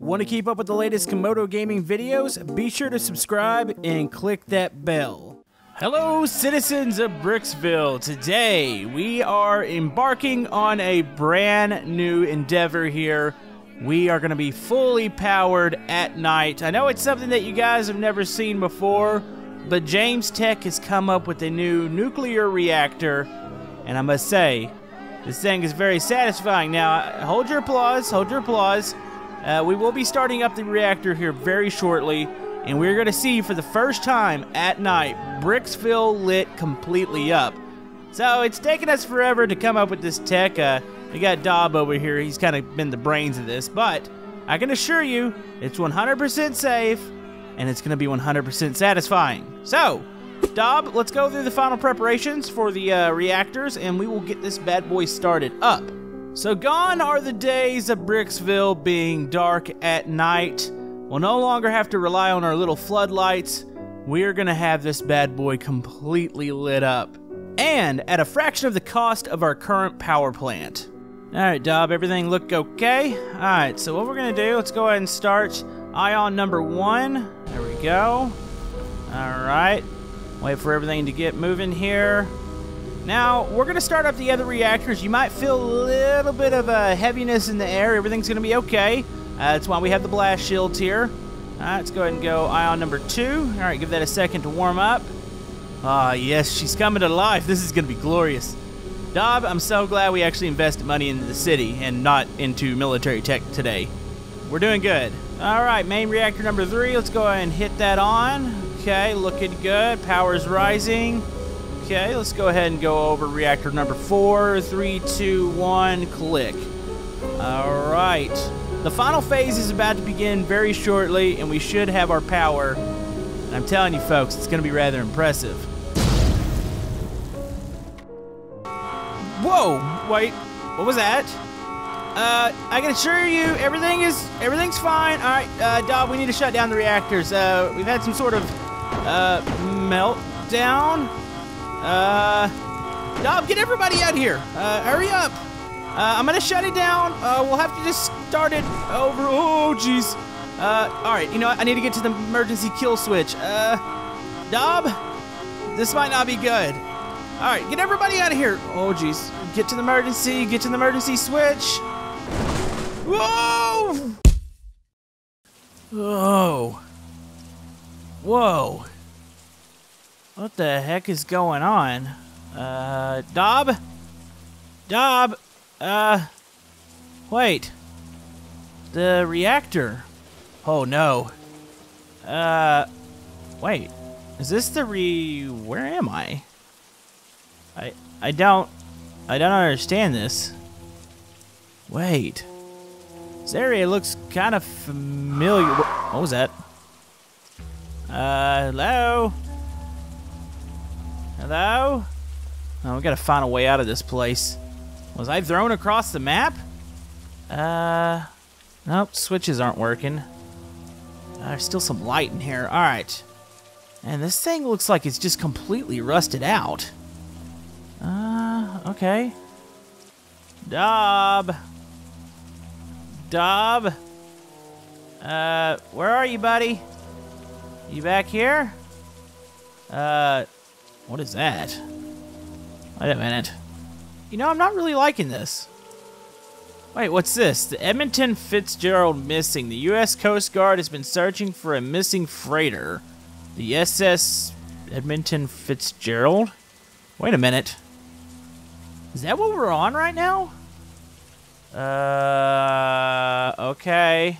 Want to keep up with the latest Camodo gaming videos? Be sure to subscribe and click that bell. Hello, citizens of Bricksville. Today, we are embarking on a brand new endeavor here. We are going to be fully powered at night. I know it's something that you guys have never seen before, but James Tech has come up with a new nuclear reactor, and I must say, this thing is very satisfying. Now, hold your applause, hold your applause. Uh, we will be starting up the reactor here very shortly, and we're going to see for the first time at night Bricksville lit completely up. So it's taken us forever to come up with this tech. Uh, we got Dob over here. He's kind of been the brains of this, but I can assure you it's 100% safe and it's going to be 100% satisfying. So, Dob, let's go through the final preparations for the uh, reactors and we will get this bad boy started up. So gone are the days of Bricksville being dark at night. We'll no longer have to rely on our little floodlights. We're going to have this bad boy completely lit up. And at a fraction of the cost of our current power plant. Alright, Dob, everything look okay? Alright, so what we're going to do, let's go ahead and start ion number one. There we go. Alright. Wait for everything to get moving here. Now, we're going to start up the other reactors. You might feel a little bit of a heaviness in the air. Everything's going to be okay. Uh, that's why we have the blast shields here. All right, let's go ahead and go ion number two. All right, give that a second to warm up. Ah, yes, she's coming to life. This is going to be glorious. Dob, I'm so glad we actually invested money into the city and not into military tech today. We're doing good. All right, main reactor number three. Let's go ahead and hit that on. Okay, looking good. Power's rising. Okay, let's go ahead and go over reactor number four. Three, two, one, click. All right. The final phase is about to begin very shortly, and we should have our power. And I'm telling you, folks, it's going to be rather impressive. Whoa! Wait, what was that? Uh, I can assure you, everything is everything's fine. All right, uh, Dob, we need to shut down the reactors. Uh, we've had some sort of uh meltdown. Uh, Dob, get everybody out here. Uh, hurry up. Uh, I'm gonna shut it down. Uh, we'll have to just start it over. Oh, jeez. Uh, all right. You know what? I need to get to the emergency kill switch. Uh, Dob, this might not be good. All right, get everybody out of here. Oh, jeez. Get to the emergency. Get to the emergency switch. Whoa! Whoa. Whoa. What the heck is going on? Uh, Dob? Dob? Uh, wait. The reactor. Oh no. Uh, wait. Is this the re... Where am I? I, I don't... I don't understand this. Wait. This area looks kind of familiar. What was that? Uh, hello? Hello? Oh, we gotta find a way out of this place. Was I thrown across the map? Uh, nope, switches aren't working. Uh, there's still some light in here. Alright. And this thing looks like it's just completely rusted out. Uh, okay. Dob. Dob. Uh, where are you, buddy? You back here? Uh, what is that? Wait a minute. You know, I'm not really liking this. Wait, what's this? The Edmund Fitzgerald missing. The U.S. Coast Guard has been searching for a missing freighter. The SS Edmund Fitzgerald? Wait a minute. Is that what we're on right now? Uh, okay.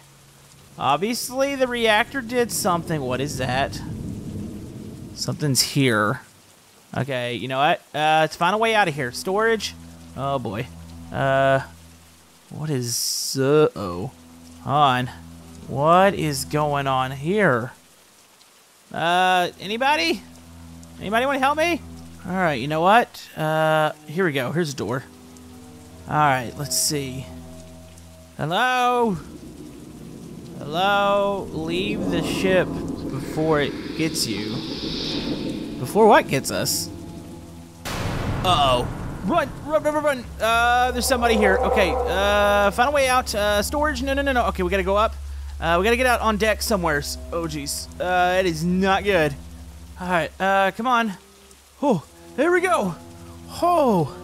Obviously, the reactor did something. What is that? Something's here. Okay, you know what? Uh, let's find a way out of here. Storage? Oh, boy. Uh, what is... Uh-oh. On. What is going on here? Uh, anybody? Anybody want to help me? Alright, you know what? Uh, here we go. Here's a door. Alright, let's see. Hello? Hello? Leave the ship before it gets you. Before what gets us? Uh-oh. Run, run, run, run, run. Uh, there's somebody here. Okay, uh, find a way out. Uh, storage? No, no, no, no. Okay, we gotta go up. Uh, we gotta get out on deck somewhere. Oh, jeez. Uh, it is not good. All right, uh, come on. Oh, there we go. Oh,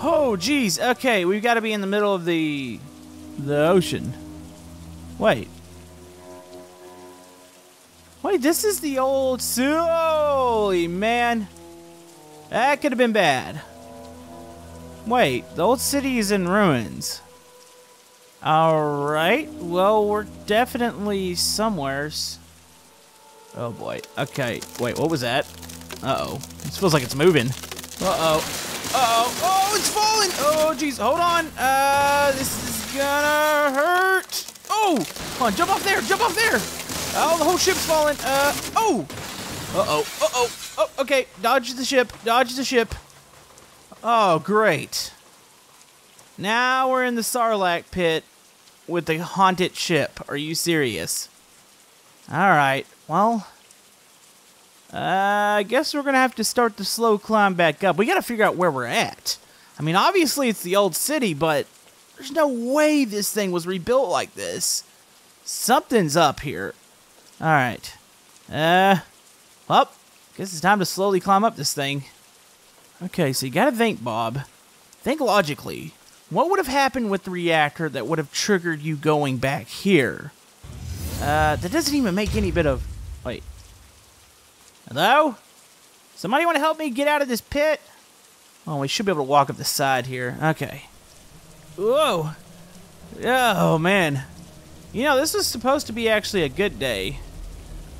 oh, jeez. Okay, we've got to be in the middle of the the ocean. Wait. Wait, this is the old. Holy man, that could have been bad. Wait, the old city is in ruins. Alright, well, we're definitely somewheres. Oh boy. Okay, wait, what was that? Uh-oh. This feels like it's moving. Uh-oh. Uh-oh. Oh, it's falling! Oh, jeez, hold on. Uh, this is gonna hurt. Oh! Come on, jump off there, jump off there! Oh, the whole ship's falling. Uh, oh! Uh-oh, uh-oh. Oh, okay, dodge the ship, dodge the ship. Oh, great. Now we're in the Sarlacc pit with the haunted ship. Are you serious? Alright, well... Uh, I guess we're gonna have to start the slow climb back up. We gotta figure out where we're at. I mean, obviously it's the old city, but there's no way this thing was rebuilt like this. Something's up here. Alright. Uh, well, guess it's time to slowly climb up this thing. Okay, so you gotta think, Bob. Think logically. What would have happened with the reactor that would have triggered you going back here? Uh, that doesn't even make any bit of... Wait. Hello? Somebody want to help me get out of this pit? Oh, we should be able to walk up the side here. Okay. Whoa. Oh, man. You know, this is supposed to be actually a good day.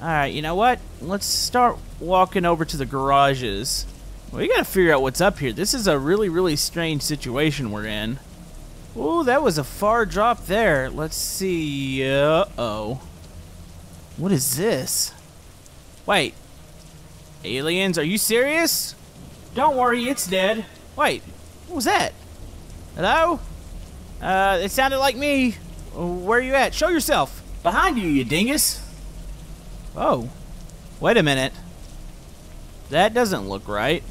Alright, you know what? Let's start walking over to the garages. We gotta figure out what's up here. This is a really, really strange situation we're in. Oh, that was a far drop there. Let's see. Uh-oh. What is this? Wait. Aliens, are you serious? Don't worry, it's dead. Wait, what was that? Hello? Uh, it sounded like me. Where are you at? Show yourself. Behind you, you dingus. Oh. Wait a minute. That doesn't look right.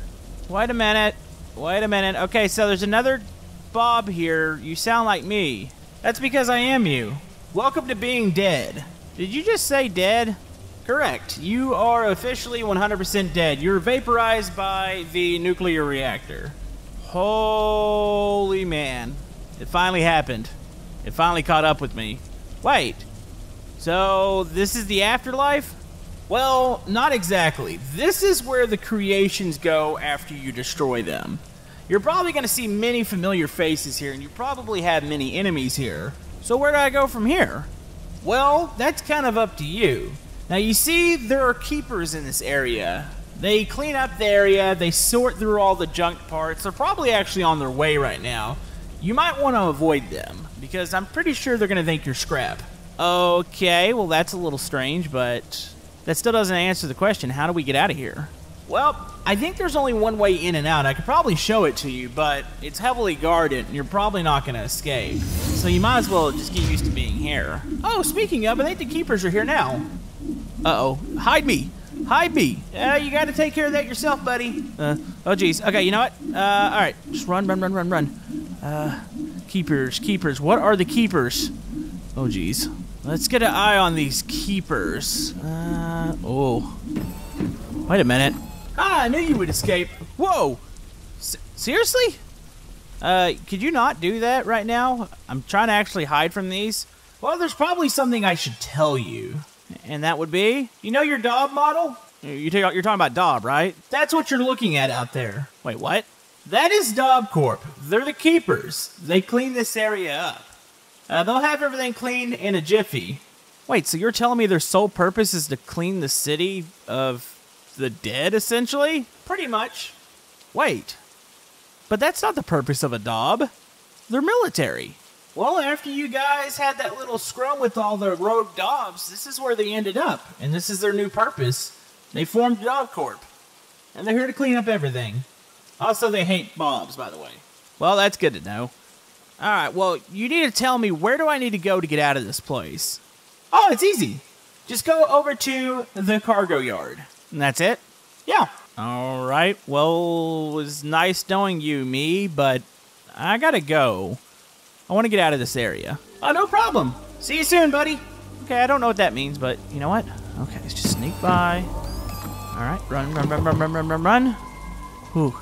Wait a minute. Wait a minute. Okay, so there's another Bob here. You sound like me. That's because I am you. Welcome to being dead. Did you just say dead? Correct. You are officially 100% dead. You're vaporized by the nuclear reactor. Holy man. It finally happened. It finally caught up with me. Wait. So, this is the afterlife? Well, not exactly. This is where the creations go after you destroy them. You're probably going to see many familiar faces here, and you probably have many enemies here. So where do I go from here? Well, that's kind of up to you. Now you see, there are keepers in this area. They clean up the area, they sort through all the junk parts. They're probably actually on their way right now. You might want to avoid them, because I'm pretty sure they're going to think you're scrap. Okay, well that's a little strange, but that still doesn't answer the question, how do we get out of here? Well, I think there's only one way in and out. I could probably show it to you, but it's heavily guarded, and you're probably not going to escape. So you might as well just get used to being here. Oh, speaking of, I think the keepers are here now. Uh-oh. Hide me. Hide me. Uh, you got to take care of that yourself, buddy. Uh, oh, jeez. Okay, you know what? Uh, all right. Just run, run, run, run, run. Uh, keepers, keepers. What are the keepers? Oh, jeez. Let's get an eye on these keepers. Uh, oh. Wait a minute. Ah, I knew you would escape. Whoa! S seriously? Uh, could you not do that right now? I'm trying to actually hide from these. Well, there's probably something I should tell you. And that would be? You know your Dob model? You are talking about Dob, right? That's what you're looking at out there. Wait, what? That is Dob Corp. They're the keepers. They clean this area up. Uh, they'll have everything cleaned in a jiffy. Wait, so you're telling me their sole purpose is to clean the city of the dead, essentially? Pretty much. Wait. But that's not the purpose of a Dob. They're military. Well, after you guys had that little scrum with all the rogue Dobs, this is where they ended up. And this is their new purpose. They formed Dob Corp. And they're here to clean up everything. Also, they hate Bobs, by the way. Well, that's good to know. All right, well, you need to tell me where do I need to go to get out of this place? Oh, it's easy. Just go over to the cargo yard. And that's it? Yeah. All right. Well, it was nice knowing you, me, but I gotta go. I want to get out of this area. Oh, no problem. See you soon, buddy. Okay, I don't know what that means, but you know what? Okay, let's just sneak by. All right, run, run, run, run, run, run, run, run. Whew.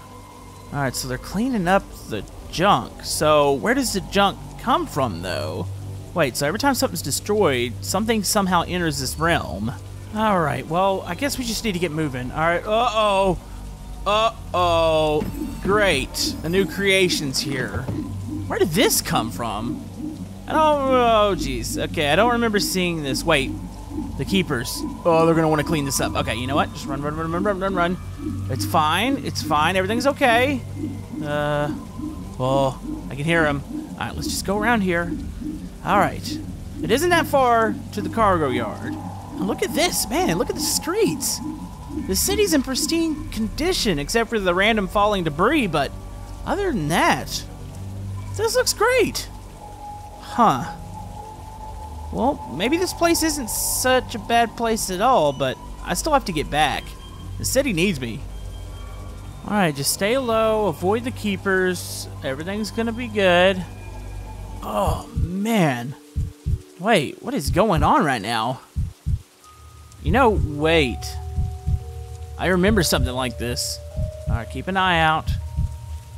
All right, so they're cleaning up the junk. So where does the junk come from, though? Wait, so every time something's destroyed, something somehow enters this realm. All right, well, I guess we just need to get moving. All right, uh-oh. Uh-oh. Great. A new creation's here. Where did this come from? I don't, oh, jeez. Okay, I don't remember seeing this. Wait, the keepers. Oh, they're gonna want to clean this up. Okay, you know what? Just run, run, run, run, run, run, run. It's fine. It's fine. Everything's okay. Uh, oh, I can hear him. All right, let's just go around here. All right. It isn't that far to the cargo yard. Look at this, man. Look at the streets. The city's in pristine condition, except for the random falling debris, but other than that, this looks great. Huh. Well, maybe this place isn't such a bad place at all, but I still have to get back. The city needs me. Alright, just stay low, avoid the keepers. Everything's gonna be good. Oh, man. Wait, what is going on right now? You know, wait. I remember something like this. Alright, keep an eye out.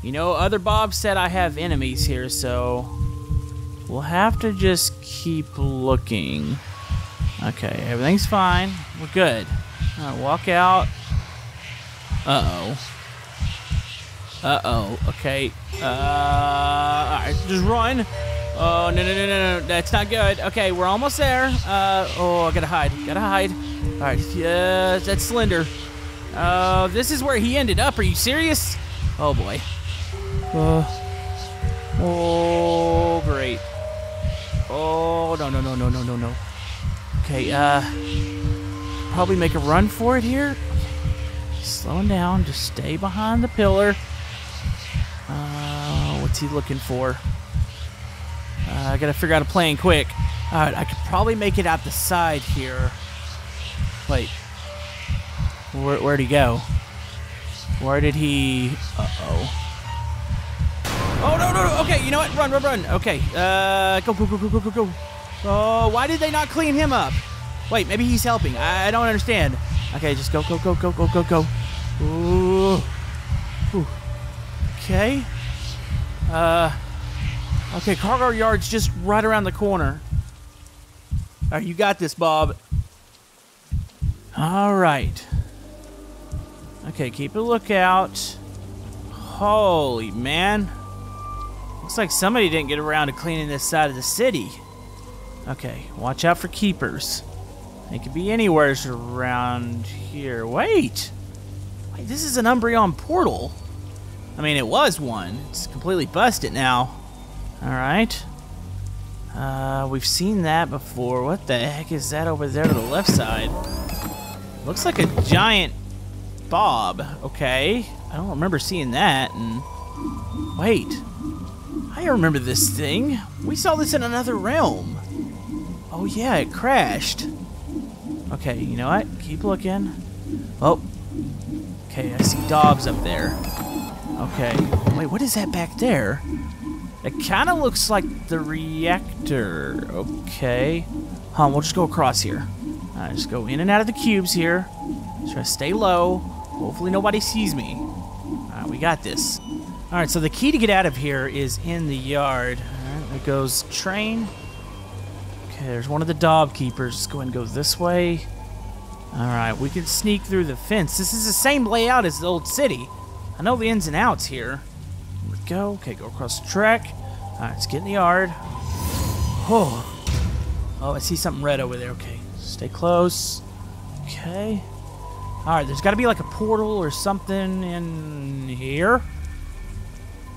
You know, other Bob said I have enemies here, so we'll have to just keep looking. Okay, everything's fine. We're good. Walk out. Uh-oh. Uh-oh. Okay. Uh, alright, just run. Oh, no, no, no, no, no. That's not good. Okay, we're almost there. Uh, oh, I gotta hide. Gotta hide. Alright, yeah, that's Slender. Uh, this is where he ended up. Are you serious? Oh, boy. Uh, oh, great. Oh, no, no, no, no, no, no, no. Okay, uh, probably make a run for it here. Slowing down, just stay behind the pillar. Uh, what's he looking for? Uh, I gotta figure out a plan quick. Alright, I could probably make it out the side here. Wait. Where, where'd he go? Where did he... Uh-oh. Oh, no, no, no. Okay, you know what? Run, run, run. Okay. Uh, go, go, go, go, go, go, go. Oh, why did they not clean him up? Wait, maybe he's helping. I, I don't understand. Okay, just go, go, go, go, go, go, go. Ooh. Ooh. Okay. Uh... Okay, cargo yard's just right around the corner. All right, you got this, Bob. All right. Okay, keep a lookout. Holy man. Looks like somebody didn't get around to cleaning this side of the city. Okay, watch out for keepers. They could be anywhere around here. Wait! Wait, this is an Umbreon portal. I mean, it was one. It's completely busted now. Alright. Uh, we've seen that before. What the heck is that over there to the left side? Looks like a giant bob. Okay. I don't remember seeing that. And Wait. I remember this thing. We saw this in another realm. Oh yeah, it crashed. Okay, you know what? Keep looking. Oh. Okay, I see dogs up there. Okay. Wait, what is that back there? It kind of looks like the reactor. Okay. Huh, we'll just go across here. Alright, just go in and out of the cubes here. Try to stay low. Hopefully nobody sees me. We got this. Alright, so the key to get out of here is in the yard. Alright, there goes train. Okay, there's one of the Dob keepers. Let's go and go this way. Alright, we can sneak through the fence. This is the same layout as the old city. I know the ins and outs here go. Okay, go across the track. All right, let's get in the yard. Oh, oh, I see something red over there. Okay, stay close. Okay. All right, there's got to be like a portal or something in here.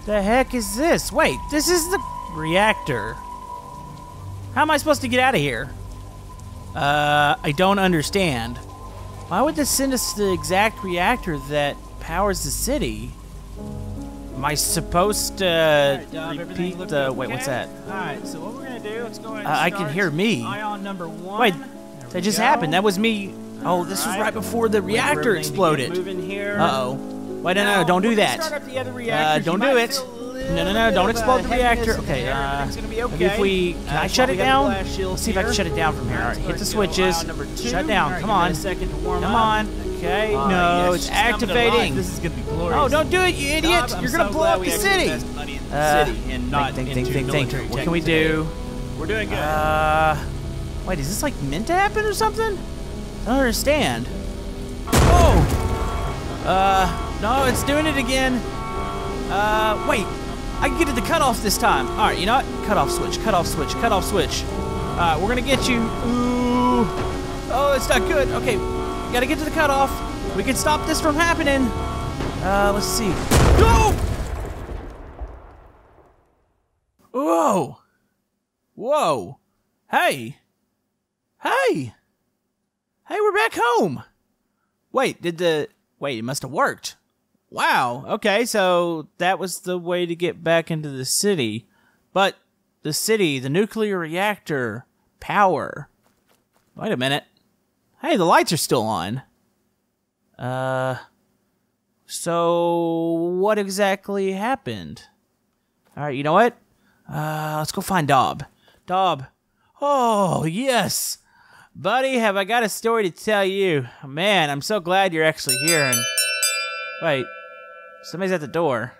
The heck is this? Wait, this is the reactor. How am I supposed to get out of here? Uh, I don't understand. Why would this send us to the exact reactor that powers the city? Am I supposed to right, repeat the... Okay? Wait, what's that? Alright, so what we're to do, let's go ahead uh, I can hear me. Ion number one. Wait, that just go. happened. That was me. Oh, this right. was right before the reactor exploded. Uh-oh. Wait, no, no, no, don't do that. Start up the other. Uh, don't do it. No, no, no! Don't explode the reactor. Okay, uh, gonna be okay. if we can I Uh, shut it down? Let's see if I can shut it down from here. All right, hit the switches. aisle number two. Shut down. All right, Come on. a second to warm Come on. Okay. Ah, no, yes, it's she's coming to life. activating. This is gonna be glorious. Oh, don't do it, you idiot! You're gonna so blow up the city. money in the Uh, city and not think, think, think, think, think. What can we do? We're doing good. Uh, wait, is this like meant to happen or something? I don't understand. Oh! Uh, no, it's doing it again. Uh, wait. I can get to the cutoff this time. All right, you know what? Cutoff switch, cutoff switch, cutoff switch. All right, we're gonna get you. Ooh. Oh, it's not good. Okay, gotta get to the cutoff. We can stop this from happening. Uh, let's see. Go! Whoa! Whoa! Hey! Hey! Hey, we're back home! Wait, did the. Wait, it must have worked. Wow, okay, so that was the way to get back into the city. But the city, the nuclear reactor, power. Wait a minute. Hey, the lights are still on. Uh. So, what exactly happened? Alright, you know what? Uh, let's go find Dob. Dob. Oh, yes. Buddy, have I got a story to tell you. Man, I'm so glad you're actually here and... Wait. Somebody's at the door.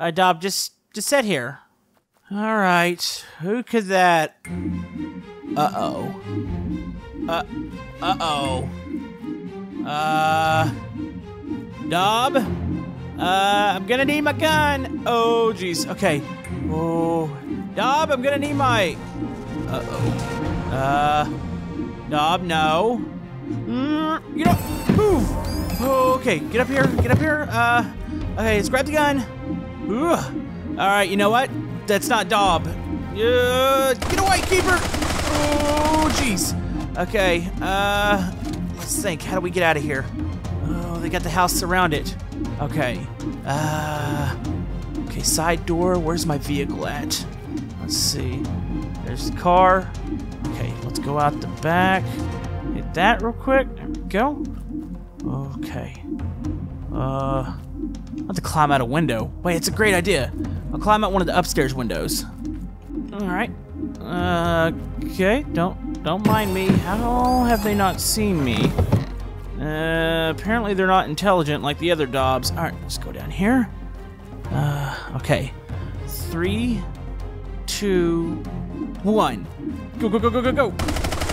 Uh, Dob, just, just sit here. Alright. Who could that... Uh-oh. Uh, uh-oh. Uh... Dob? Uh, I'm gonna need my gun. Oh, jeez. Okay. Oh, Dob, I'm gonna need my. Uh oh. Uh, Dob, no. Mm, you know, move. Okay, get up here. Get up here. Uh, okay, let's grab the gun. Ugh. All right, you know what? That's not Dob. Uh, get away, keeper. Oh, jeez. Okay. Uh, let's think. How do we get out of here? Oh, they got the house surrounded. Okay. Uh. Okay, side door. Where's my vehicle at? Let's see. There's the car. Okay, let's go out the back. Hit that real quick. There we go. Okay. Uh. I'll have to climb out a window. Wait, it's a great idea. I'll climb out one of the upstairs windows. All right. Uh, okay. Don't don't mind me. How have they not seen me? Uh, apparently they're not intelligent like the other Dobs. All right, let's go down here. Uh, okay. Three, two, one. Go, go, go, go, go, go.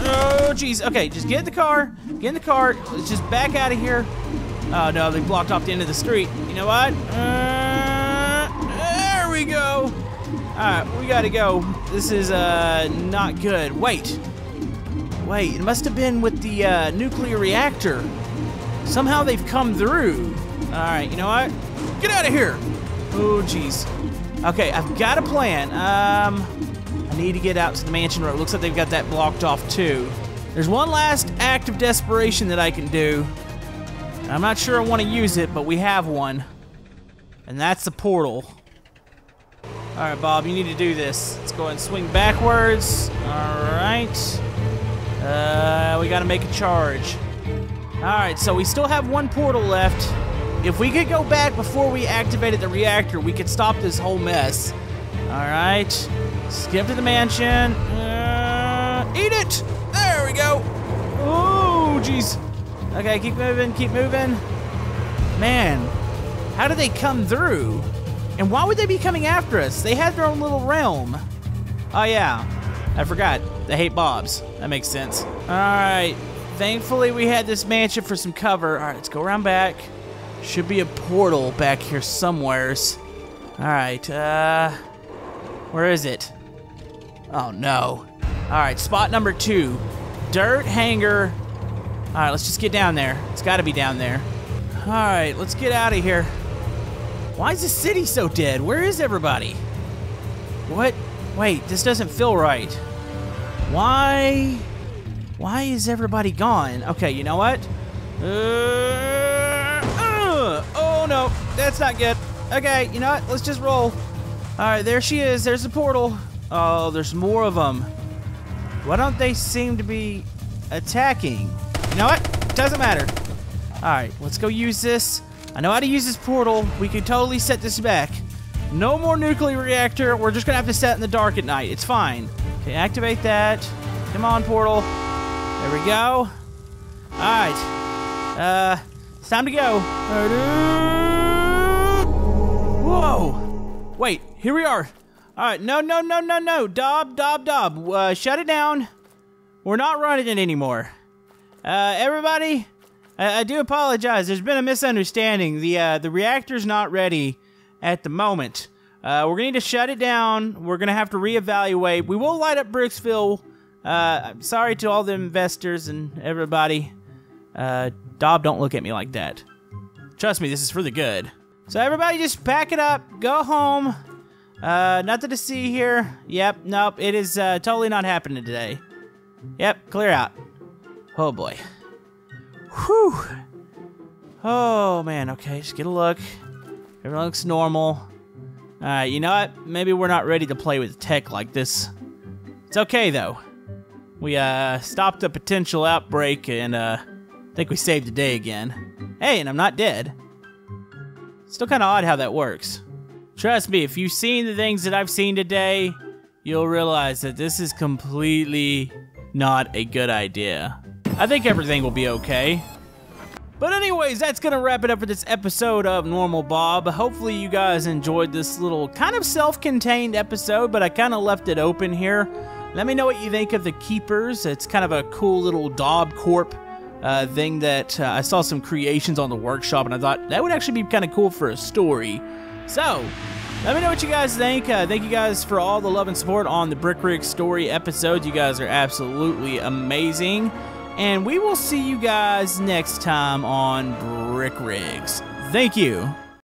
Oh, jeez. Okay, just get in the car. Get in the car. Let's just back out of here. Oh, no, they blocked off the end of the street. You know what? Uh, there we go. All right, we gotta go. This is, uh, not good. Wait. Wait, it must have been with the, uh, nuclear reactor. Somehow they've come through. All right, you know what? Get out of here. Oh, jeez. Okay, I've got a plan. Um, I need to get out to the mansion road. Looks like they've got that blocked off too. There's one last act of desperation that I can do. I'm not sure I want to use it, but we have one. And that's the portal. All right, Bob, you need to do this. Let's go and swing backwards. All right. Uh, we got to make a charge. All right, so we still have one portal left. If we could go back before we activated the reactor, we could stop this whole mess. All right. Skip to the mansion. Uh, eat it! There we go. Oh, jeez. Okay, keep moving, keep moving. Man, how did they come through? And why would they be coming after us? They had their own little realm. Oh, yeah. I forgot. They hate Bobs. That makes sense. All right. Thankfully, we had this mansion for some cover. All right, let's go around back. Should be a portal back here somewheres. All right, uh, where is it? Oh no. All right, spot number two, dirt hangar. All right, let's just get down there. It's got to be down there. All right, let's get out of here. Why is the city so dead? Where is everybody? What? Wait, this doesn't feel right. Why? Why is everybody gone? Okay, you know what? Uh, uh, oh no, that's not good. Okay, you know what? Let's just roll. All right, there she is. There's the portal. Oh, there's more of them. Why don't they seem to be attacking? You know what? Doesn't matter. All right, let's go use this. I know how to use this portal. We can totally set this back. No more nuclear reactor. We're just gonna have to set in the dark at night. It's fine. Okay, activate that. Come on, portal. There we go. All right. Uh, it's time to go. Whoa. Wait, here we are. All right, no, no, no, no, no. Dob, Dob, Dob. Uh, shut it down. We're not running it anymore. Uh, everybody, I, I do apologize. There's been a misunderstanding. The uh, the reactor's not ready at the moment. Uh, we're gonna need to shut it down. We're gonna have to reevaluate. We will light up Bricksville. Uh, sorry to all the investors and everybody. Uh, Dob, don't look at me like that. Trust me, this is for the good. So everybody, just pack it up. Go home. Uh, nothing to see here. Yep, nope. It is uh, totally not happening today. Yep, clear out. Oh boy. Whew. Oh man, okay, just get a look. Everything looks normal. Alright, you know what? Maybe we're not ready to play with tech like this. It's okay though. We uh stopped a potential outbreak and uh I think we saved the day again. Hey, and I'm not dead. Still kind of odd how that works. Trust me, if you've seen the things that I've seen today, you'll realize that this is completely not a good idea. I think everything will be okay. But anyways, that's going to wrap it up for this episode of Normal Bob. Hopefully you guys enjoyed this little kind of self-contained episode, but I kind of left it open here. Let me know what you think of the Keepers. It's kind of a cool little Dob Corp uh, thing that uh, I saw some creations on the workshop, and I thought that would actually be kind of cool for a story. So, let me know what you guys think. Uh, thank you guys for all the love and support on the Brick Rig story episodes. You guys are absolutely amazing. And we will see you guys next time on Brick Rigs. Thank you.